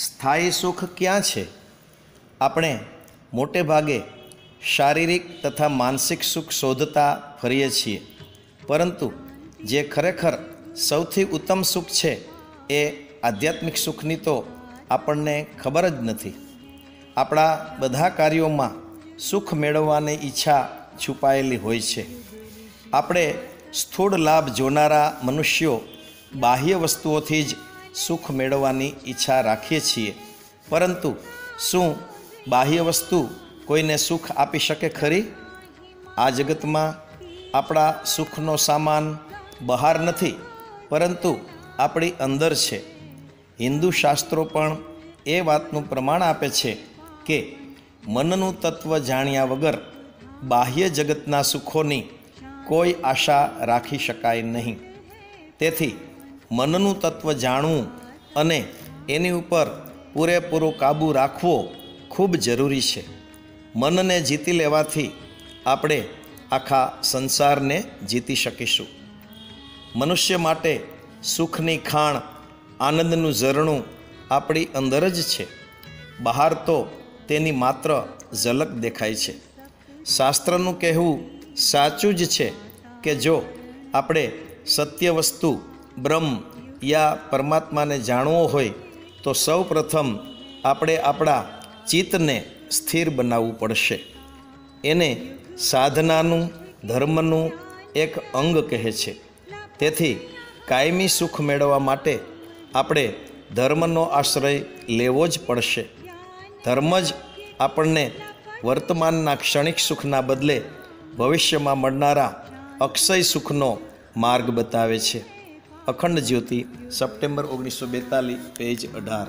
સ્થાયી સુખ ક્યાં છે? આપણે મોટે ભાગે શારીરિક તથા માનસિક સુખ શોધતા ફરીએ છીએ. પરંતુ જે ખરેખર સૌથી ઉત્તમ સુખ છે એ આધ્યાત્મિક સુખની તો આપણને ખબર જ નથી. આપણા બધા કાર્યોમાં સુખ મેળવવાની ઈચ્છા છુપાયેલી હોય છે. આપણે સ્થૂળ લાભ જોનારા મનુષ્યો બાહ્ય વસ્તુઓથી જ સુખ મેળવવાની ઈચ્છા રાખીએ છીએ. પરંતુ શું બાહ્ય વસ્તુ કોઈને સુખ આપી શકે ખરી? આ જગતમાં આપણા સુખનો સામાન બહાર નથી, પરંતુ આપણી અંદર છે. હિન્દુ શાસ્ત્રો પણ એ વાતનું પ્રમાણ આપે છે કે મનનું તત્વ જાણ્યા વગર બાહ્ય જગતના સુખોની કોઈ આશા રાખી શકાય નહીં. તેથી મનનું તત્વ જાણવું અને એની ઉપર પૂરેપૂરો કાબૂ રાખવો ખૂબ જરૂરી છે. મનને જીતી લેવાથી આપણે આખા સંસારને જીતી શકીશું. મનુષ્ય માટે સુખની ખાણ, આનંદનું ઝરણું આપણી અંદર જ છે. બહાર તો તેની માત્ર ઝલક દેખાય છે. શાસ્ત્રનું કહેવું સાચું જ છે કે જો આપણે સત્ય વસ્તુ બ્રહ્મ યા પરમાત્માને જાણવો હોય તો સૌ પ્રથમ આપણે આપણા ચિત્તને સ્થિર બનાવવું પડશે. એને સાધનાનું, ધર્મનું એક અંગ કહે છે. તેથી કાયમી સુખ મેળવવા માટે આપણે ધર્મનો આશ્રય લેવો જ પડશે. ધર્મ જ આપણને વર્તમાનના ક્ષણિક સુખના બદલે ભવિષ્યમાં મળનારા અક્ષય સુખનો માર્ગ બતાવે છે. અખંડ જ્યોતિ સપ્ટેમ્બર ઓગણીસો બેતાલીસ પેજ અઢાર.